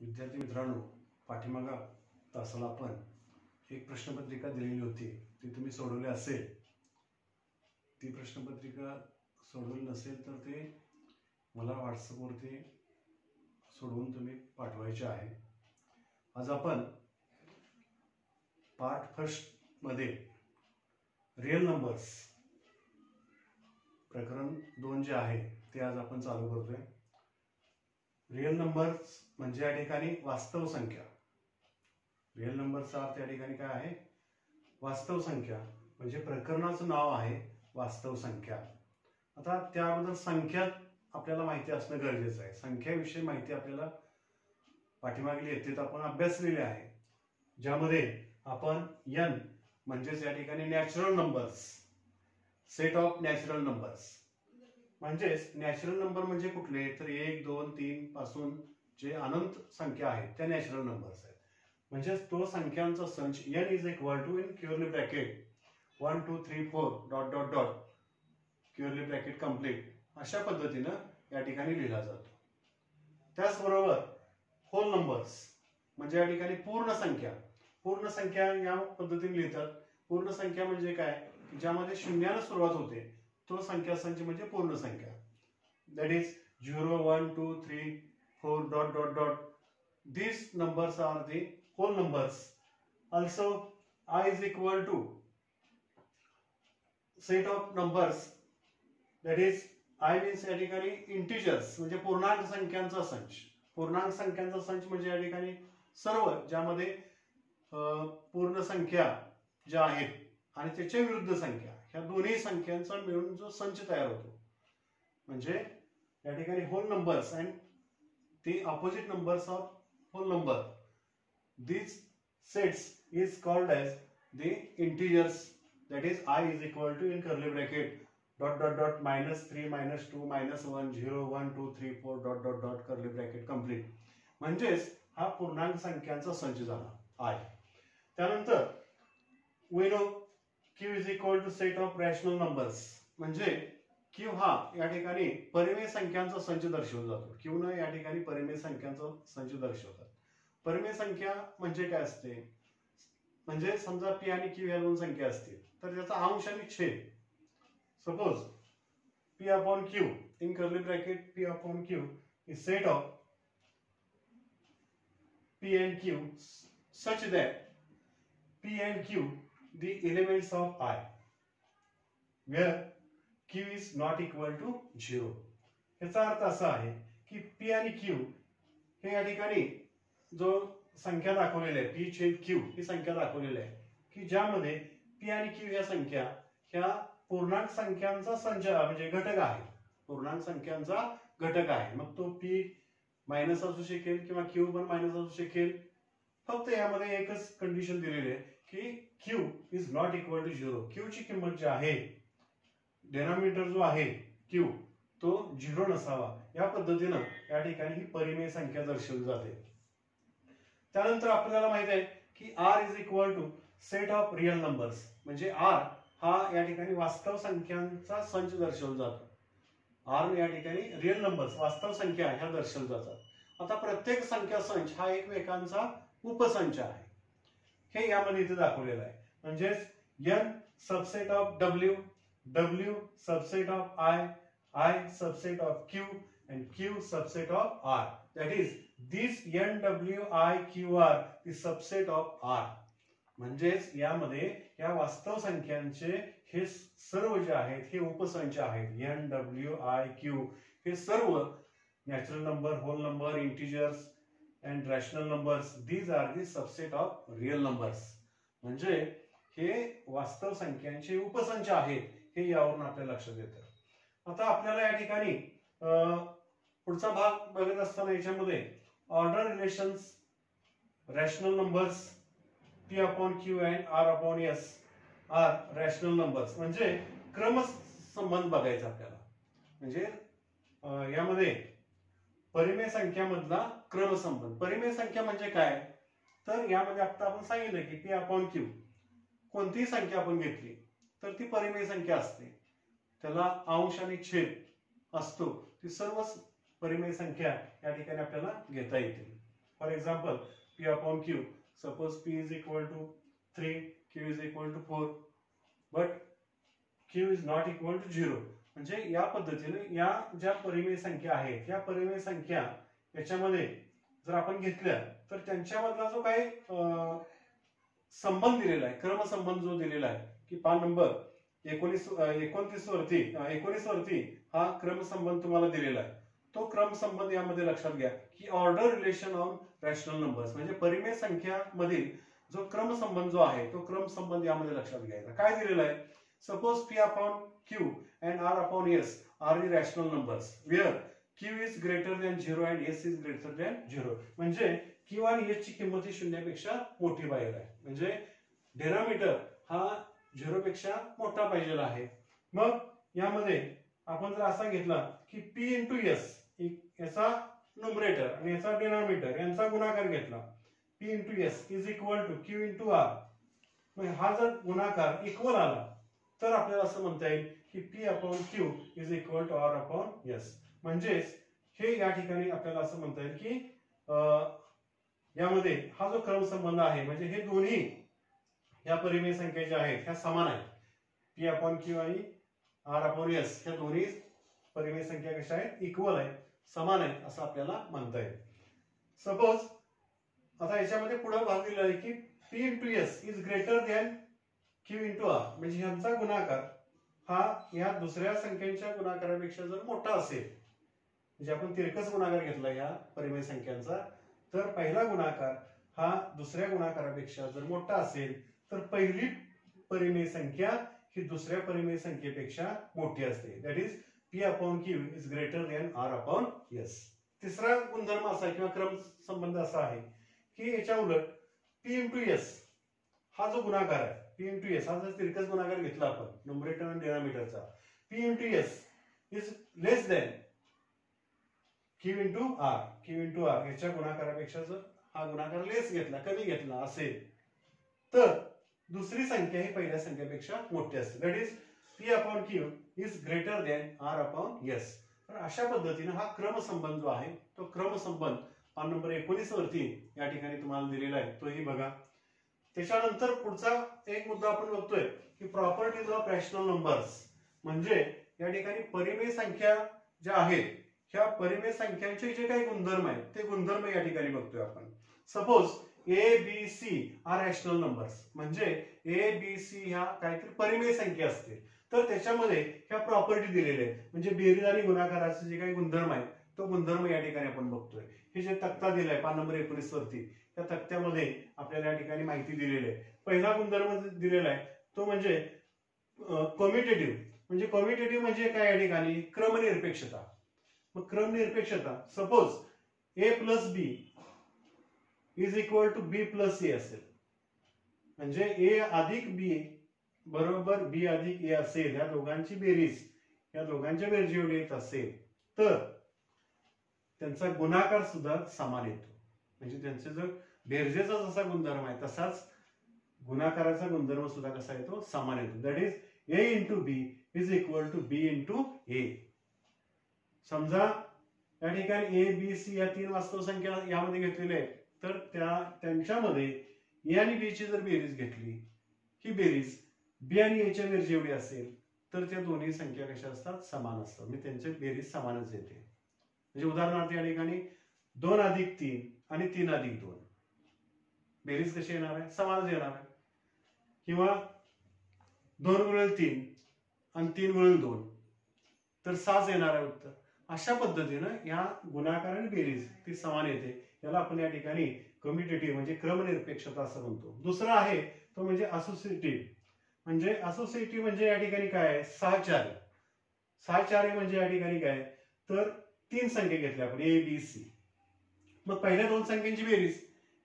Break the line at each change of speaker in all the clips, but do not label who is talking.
विद्यार्थी मित्रांनो पाठीमागा तासाला आपण एक प्रश्नपत्रिका दिलेली होती. ती तुम्ही सोडवली असेल. ती प्रश्नपत्रिका सोडवली नसेल तर ते मला व्हॉट्सअपवरती सोडवून तुम्ही पाठवायचे आहे. आज आपण पार्ट फर्स्टमध्ये रिअल नंबर्स प्रकरण दोन जे आहे ते आज आपण चालू करतोय. रिअल नंबर्स म्हणजे या ठिकाणी वास्तव संख्या. रिअल नंबरचा अर्थ या ठिकाणी काय आहे? वास्तव संख्या म्हणजे प्रकरणाचं नाव आहे वास्तव संख्या. आता त्याबद्दल संख्या आपल्याला माहिती असणं गरजेचं आहे. संख्याविषयी माहिती आपल्याला पाठीमागली येते तर आपण अभ्यासलेले आहे. ज्यामध्ये आपण यन म्हणजेच या ठिकाणी natural numbers set of natural numbers म्हणजेच नॅचरल नंबर म्हणजे कुठले? तर एक दोन तीन पासून जे अनंत संख्या आहेत त्या नॅचरल नंबर्स आहेत. म्हणजेच तो संख्यांचा संच N is equal to in curly bracket one two three four dot dot dot curly bracket complete अशा पद्धतीनं या ठिकाणी लिहिला जातो. त्याचबरोबर होल नंबर्स म्हणजे या ठिकाणी पूर्ण संख्या. पूर्ण संख्या या पद्धतीने लिहितात. पूर्ण संख्या म्हणजे काय? ज्यामध्ये शून्यानं सुरुवात होते. तो संख्या संच म्हणजे पूर्ण संख्या. That is zero one two three four dot dot dot this numbers are the whole numbers also I is equal to set of numbers that is I means या ठिकाणी इंटिजर्स म्हणजे पूर्णांक संख्यांचा संच. पूर्णांक संख्यांचा संच म्हणजे या ठिकाणी सर्व ज्यामध्ये पूर्ण संख्या ज्या आहेत आणि त्याच्या विरुद्ध संख्या. ह्या दोन्ही संख्यांचा मिळून जो संच तयार होतो. म्हणजे या ठिकाणी होल नंबर्स अँड ते opposite numbers of whole number this sets is called as the integers that is I is equal to in curly bracket dot dot dot minus three minus two minus one zero one two three four dot dot dot curly bracket complete म्हणजेच हा पूर्णांक संख्यांचा संच झाला. I त्यानंतर वेनो Q is equal to set of rational numbers म्हणजे Q हा या ठिकाणी परिमेय संख्यांचा संच दर्शवला जातो. क्यू न या ठिकाणी परिमेय संख्यांचा संच दर्शवतात. परिमेय संख्या म्हणजे काय असते? म्हणजे समजा पी आणि क्यू या दोन संख्या असतील तर त्याचा अंश आणि छेद. Suppose P upon Q in curly bracket P upon Q is set of P and Q such that P and Q the elements of i where q is not equal to 0 याचा अर्थ असा आहे की p आणि q हे या ठिकाणी जो संख्या दाखवलेली आहे p छेद q ही संख्या दाखवलेली आहे की ज्यामध्ये p आणि q या संख्या ह्या पूर्णांक संख्यांचा संच म्हणजे घटक आहे. पूर्णांक संख्यांचा घटक आहे. मग तो p मायनस असू शकेल किंवा q पण मायनस असू शकेल. फक्त यामध्ये एकच कंडिशन दिलेली आहे की Q is not equal to zero Q ची किंमत जी आहे डेनॉमिनेटर जो आहे क्यू तो झिरो नसावा. या पद्धतीनं या ठिकाणी ही परिमेय संख्या दर्शवली जाते. त्यानंतर आपल्याला माहीत आहे की R is equal to set of real numbers म्हणजे आर हा या ठिकाणी वास्तव संख्यांचा संच दर्शवला जातो. आर या ठिकाणी रिअल नंबर्स वास्तव संख्या ह्या दर्शवल्या जातात. आता प्रत्येक संख्या संच हा एकमेकांचा उपसंच आहे. हे यामध्ये इथे दाखवलेलं आहे. म्हणजेच N subset of W W subset of I I subset of Q and Q subset of R that is this N W I Q are the subset of R म्हणजेच यामध्ये या वास्तव संख्यांचे हे सर्व जे आहेत हे उपसंच आहेत. एन डब्ल्यू आय क्यू हे सर्व natural number whole number integers and rational numbers these are the subset of real numbers म्हणजे हे वास्तव संख्यांचे उपसंच आहेत हे यावरून आपल्या लक्षात येतं. आता आपल्याला या ठिकाणी पुढचा भाग बघत असताना याच्यामध्ये order relations rational numbers P upon Q and R upon S are rational numbers म्हणजे क्रम संबंध बघायचा आपल्याला. म्हणजे यामध्ये परिमेय संख्यामधला क्रमसंबंध. परिमेय संख्या म्हणजे काय? तर यामध्ये आता आपण सांगितलं की पी अपॉन क्यू कोणतीही संख्या आपण घेतली तर ती परिमेय संख्या असते. त्याला अंश आणि छेद असतो. ती सर्व परिमेय संख्या या ठिकाणी आपल्याला घेता येते for example P upon Q suppose P is equal to three Q is equal to four but Q is not equal to zero म्हणजे या पद्धतीने या ज्या परिमेय संख्या आहेत या परिमेय संख्या याच्यामध्ये जर आपण घेतल्या तर त्यांच्यामधला जो काही संबंध दिलेला आहे क्रमसंबंध जो दिलेला आहे की पान नंबर एकोणीस एकोणतीस वरती एकोणीस वरती हा क्रमसंबंध तुम्हाला दिलेला आहे. तो क्रमसंबंध यामध्ये लक्षात घ्या की order relation on rational numbers म्हणजे परिमेय संख्या मधील जो क्रमसंबंध जो आहे तो क्रमसंबंध यामध्ये लक्षात घ्यायचा. काय दिलेला आहे? Suppose P upon Q and R upon S are the rational numbers where Q is greater than zero and S is greater than zero म्हणजे Q आणि S ची किंमत ही शून्यापेक्षा मोठी पाहिजे आहे. म्हणजे डेनॉमिटर हा झिरो पेक्षा मोठा पाहिजे आहे. मग यामध्ये आपण जर असा घेतला की पी इंटू एस याचा नुमरेटर आणि याचा डिनॉमिनेटर यांचा गुणाकार घेतला. P into S is equal to Q into R हा जर गुणाकार इक्वल आला तर आपल्याला असं म्हणता येईल की P upon Q is equal to R upon S म्हणजेच हे या ठिकाणी आपल्याला असं म्हणता येईल की यामध्ये हा जो क्रमसंबंध आहे म्हणजे हे दोन्ही या परिमेय संख्या ज्या आहेत ह्या समान आहेत. पी अपॉन क्यू आणि आर अपॉन एस ह्या दोन्ही परिमेय संख्या कशा आहेत? इक्वल आहेत. समान आहेत असं आपल्याला म्हणता येईल. सपोज आता याच्यामध्ये पुढे भाग दिला आहे की P into S is greater than Q into R म्हणजे ह्यांचा गुणाकार हा या दुसऱ्या संख्यांच्या गुणाकारापेक्षा जर मोठा असेल म्हणजे आपण तिरकस गुणाकार घेतला या परिमेय संख्यांचा तर पहिला गुणाकार हा दुसऱ्या गुणाकारापेक्षा जर मोठा असेल तर पहिली परिमेय संख्या ही दुसऱ्या परिमेय संख्येपेक्षा मोठी असते. That is P upon Q is greater than R upon S तिसरा गुणधर्म असा किंवा क्रम संबंध असा आहे की याच्या उलट पी इंटू एस हा जो गुणाकार आहे पी इंटू एस हा जर तिरकस गुणाकार घेतला आपण नंबरेटर आणि डेनामीटरचा P into S is less than Q into R Q into R याच्या गुणाकारापेक्षा जर हा गुणाकार लेस घेतला कमी घेतला असेल तर दुसरी संख्या ही पहिल्या संख्येपेक्षा मोठी असते. That is P upon Q is greater than R upon S तर अशा पद्धतीने हा क्रमसंबंध जो आहे तो क्रमसंबंध पान नंबर एकोणीस वरती या ठिकाणी तुम्हाला दिलेला आहे तोही बघा. त्याच्यानंतर पुढचा एक मुद्दा आपण बघतोय की प्रॉपर्टीज ऑफ रॅशनल नंबर्स म्हणजे या ठिकाणी परिमेय संख्या ज्या आहेत ह्या परिमेय संख्यांचे जे काही गुणधर्म आहेत ते गुणधर्म या ठिकाणी बघतोय आपण. Suppose A B C are rational numbers म्हणजे ए बी सी ह्या काहीतरी परिमेय संख्या असते तर त्याच्यामध्ये ह्या प्रॉपर्टी दिलेल्या आहेत. म्हणजे बेरीज आणि गुणाकाराचे जे काही गुणधर्म आहेत तो गुणधर्म या ठिकाणी आपण बघतोय. हे जे तक्ता दिलाय पान नंबर एकोणीस वरती त्या तक्त्यामध्ये आपल्याला या ठिकाणी माहिती दिलेली आहे. पहिला गुणधर्म दिलेला आहे तो म्हणजे कॉम्युटेटिव्ह म्हणजे कॉम्युटेटिव्ह म्हणजे काय या ठिकाणी? क्रमनिरपेक्षता. मग क्रमनिरपेक्षता suppose A plus B is equal to B plus A असेल. म्हणजे ए अधिक बी बरोबर बी अधिक ए असेल या दोघांची बेरीज या दोघांच्या बेरजी एवढी येत असेल तर त्यांचा गुणाकार सुद्धा समान येतो. म्हणजे त्यांचे जर बेरजेचा जसा गुणधर्म आहे तसाच गुणाकाराचा गुणधर्म सुद्धा कसा येतो? समान येतो. That is A into B is equal to B into A समजा या ठिकाणी ए बी सी या तीन वास्तव संख्या यामध्ये घेतलेल्या आहेत तर त्या त्यांच्यामध्ये ए आणि बी ची जर बेरीज घेतली ही बेरीज बी आणि एच्या बेरजी एवढी असेल तर त्या दोन्ही संख्या कशा असतात? समान असतात. म्हणजे त्यांच्या बेरीज समानच येते म्हणजे उदाहरणार्थ या ठिकाणी दोन अधिक तीन आणि तीन अधिक दोन. बेरीज कशी येणार आहे? समानच येणार आहे. किंवा दोन गुणिले तीन आणि तीन गुणिले दोन. तर साच येणार आहे उत्तर. अशा पद्धतीनं या गुणाकार आणि बेरीज ती समान येते. याला आपण या ठिकाणी कम्युटेटिव्ह म्हणजे क्रमनिरपेक्षता असं म्हणतो. दुसरा आहे तो म्हणजे असोसिएटिव्ह म्हणजे असोसिएटिव्ह म्हणजे या ठिकाणी काय आहे? सहाचारी सहचार्य म्हणजे या ठिकाणी काय तर तीन संख्या घेतल्या आपण ए बी सी मग पहिल्या दोन संख्यांची बेरीज.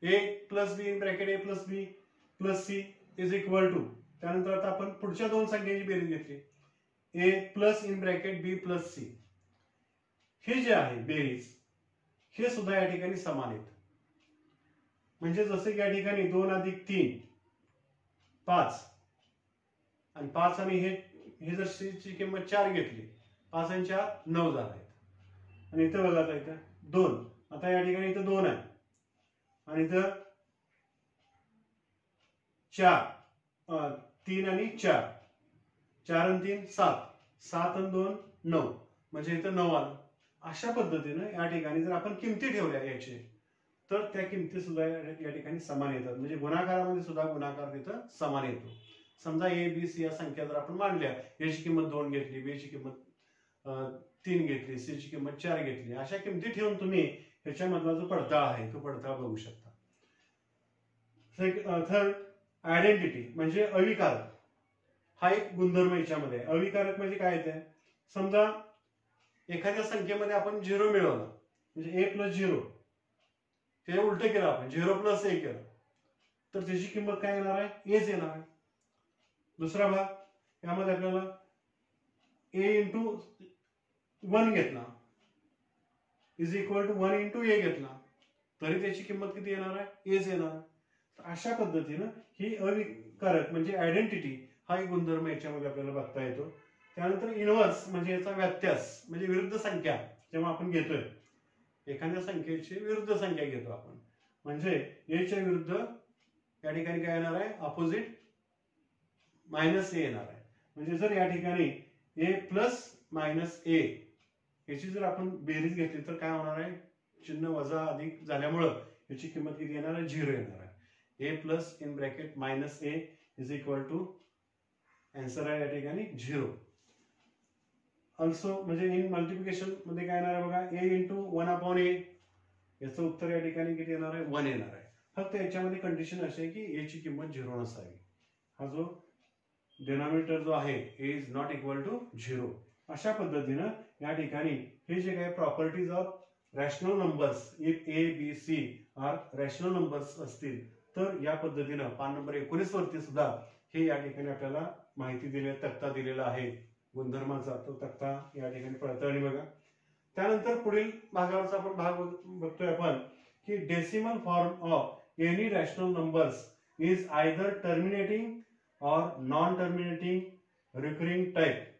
A plus B in bracket A plus B plus C is equal to त्यानंतर आता आपण पुढच्या दोन संख्येची बेरीज घेतली. A plus in bracket B plus C हे जे आहे बेरीज हे सुद्धा या ठिकाणी समान आहेत. म्हणजे जसे की या ठिकाणी दोन अधिक तीन पाच. आणि पाच आणि हे हे जर सीची किंमत चार घेतली पाच आणि चार नऊ झाला आहेत. आणि इथं बघा आता इथं दोन. आता या ठिकाणी इथं दोन आहे. आणि इथं चार तीन आणि चार. चार आणि तीन सात. सात आणि दोन नऊ. म्हणजे इथं नऊ आलं. अशा पद्धतीनं या ठिकाणी जर आपण किमती ठेवल्या याचे तर त्या किमती सुद्धा या ठिकाणी समान येतात. म्हणजे गुणाकारामध्ये सुद्धा गुणाकार तिथं समान येतो. समजा ए बी सी या संख्या जर आपण मांडल्या याची किंमत दोन घेतली बी ची किंमत तीन घेतली सी ची किंमत चार घेतली अशा किमती ठेवून तुम्ही ह्याच्यामधला जो पडताळ आहे तो पडताळ बघू शकता. थर्ड आयडेंटिटी म्हणजे अविकारक हा एक गुणधर्म याच्यामध्ये आहे. अविकारक म्हणजे काय येते समजा एखाद्या संख्येमध्ये आपण झिरो मिळवलं म्हणजे ए प्लस झिरो. ते उलट केलं आपण झिरो प्लस ए केलं. तर त्याची किंमत काय येणार आहे? एच येणार आहे. दुसरा भाग यामध्ये आपल्याला ए इंटू वन घेतला. Is equal to one into A घेतला. तरी त्याची किंमत किती येणार आहे? एज येणार. तर अशा पद्धतीनं ही अविकारक म्हणजे आयडेंटिटी हा एक गुणधर्म याच्यामध्ये आपल्याला बघता येतो. त्यानंतर इनव्हर्स म्हणजे याचा व्यत्यास म्हणजे विरुद्ध संख्या जेव्हा आपण घेतोय एखाद्या संख्येची विरुद्ध संख्या घेतो आपण. म्हणजे एच्या विरुद्ध या ठिकाणी काय येणार आहे? अपोजिट मायनस ए येणार आहे. म्हणजे जर या ठिकाणी ए प्लस मायनस ए याची जर आपण बेरीज घेतली तर काय होणार आहे? चिन्ह वजा अधिक झाल्यामुळं याची किंमत किती येणार आहे? झिरो येणार आहे. A plus in bracket minus A is equal to answer आहे या ठिकाणी झिरो. ऑल्सो म्हणजे इन मल्टिप्लिकेशनमध्ये काय येणार आहे बघा? A into one upon A याचं उत्तर या ठिकाणी किती येणार आहे? वन येणार आहे. फक्त याच्यामध्ये कंडिशन अशी आहे की ए ची किंमत झिरो नसावी. हा जो डेनॉमिनेटर जो आहे A is not equal to zero. अशा पद्धतीनं या ठिकाणी हे जे काही properties of rational numbers if A B C are rational numbers असतील तर या पद्धतीनं पान नंबर एकोणीस वरती सुद्धा हे या ठिकाणी आपल्याला माहिती दिले तक्ता दिलेला आहे. गुणधर्माचा तो तक्ता या ठिकाणी पडताळणी बघा त्यानंतर पुढील भागावरचा आपण भाग बघ- बघतोय आपण की decimal form of any rational numbers is either terminating or non terminating recurring type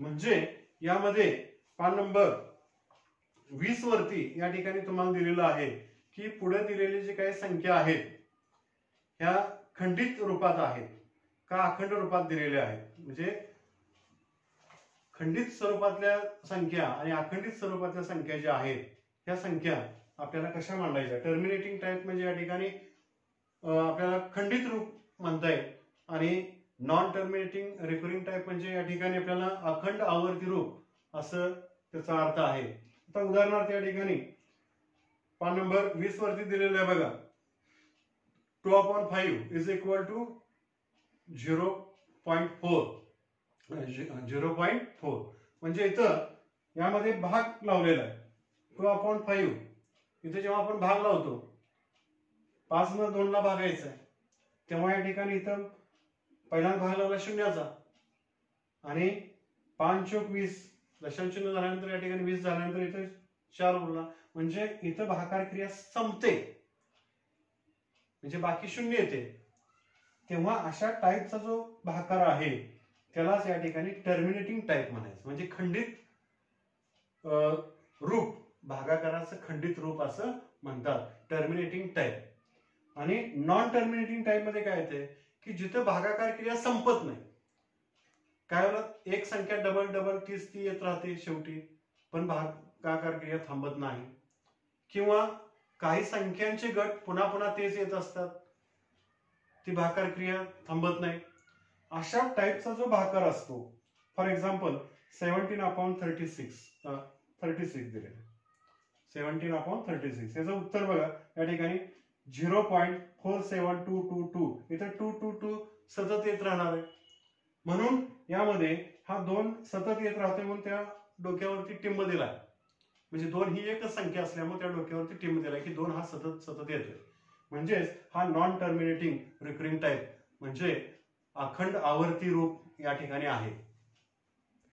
म्हणजे यामध्ये पान नंबर वीस वरती या ठिकाणी तुम्हाला दिलेलं आहे की पुढे दिलेली जी काही संख्या आहेत ह्या खंडित रूपात आहेत का अखंड रूपात दिलेल्या आहेत? म्हणजे खंडित स्वरूपातल्या संख्या आणि अखंडित स्वरूपातल्या संख्या ज्या आहेत ह्या संख्या आपल्याला कशा मांडायच्या? टर्मिनेटिंग टाईप म्हणजे या ठिकाणी आपल्याला खंडित रूप म्हणता येईल आणि नॉन टर्मिनेटिंग रेकरिंग टाईप म्हणजे या ठिकाणी आपल्याला अखंड आवर्ती रूप असं त्याचा अर्थ आहे. आता उदाहरणार्थ या ठिकाणी पान नंबर वीस वरती दिलेलं आहे बघा. Two upon five is equal to zero point four. Zero point four. म्हणजे इथं यामध्ये भाग लावलेला आहे. Two upon five. इथे जेव्हा आपण भाग लावतो पाच न दोनला भागायचा आहे तेव्हा या ठिकाणी इथं पहिला भाग लावला शून्याचा. आणि पाच चोक वीस दशांश चिन्ह झाल्यानंतर या ठिकाणी वीस झाल्यानंतर इथं चार उरला म्हणजे इथं भाकार क्रिया संपते. म्हणजे बाकी शून्य येते. तेव्हा अशा टाईपचा जो भाकार आहे त्यालाच या ठिकाणी टर्मिनेटिंग टाईप म्हणायचं. म्हणजे खंडित अं, रूप भागाकाराचं खंडित रूप असं म्हणतात. टर्मिनेटिंग टाईप आणि नॉन टर्मिनेटिंग टाईपमध्ये काय येते? की जिथे भागाकार क्रिया संपत नाही. काय होतं एक संख्या डबल डबल तीस ती येत राहते शेवटी पण भागाकार क्रिया थांबत नाही. किंवा काही संख्यांचे गट पुन्हा पुन्हा तेच येत असतात. ती भाकार क्रिया थांबत नाही. अशा टाईपचा जो भाकार असतो for example seventeen upon thirty six thirty six दिले. सेव्हन्टीन अपॉन थर्टी सिक्स याचं उत्तर बघा. या ठिकाणी zero point four seven two two two. इथं टू टू टू सतत येत राहणार आहे. म्हणून यामध्ये हा दोन सतत येत राहतोय म्हणून त्या डोक्यावरती टिंब दिलाय म्हणजे दोन ही एकच संख्या असल्यामुळे त्या डोक्यावरती टिंब दिलाय की दोन हा सतत सतत येतोय. म्हणजेच हा नॉन टर्मिनेटिंग रिकरिंग टाईप म्हणजे अखंड आवर्ती रूप या ठिकाणी आहे.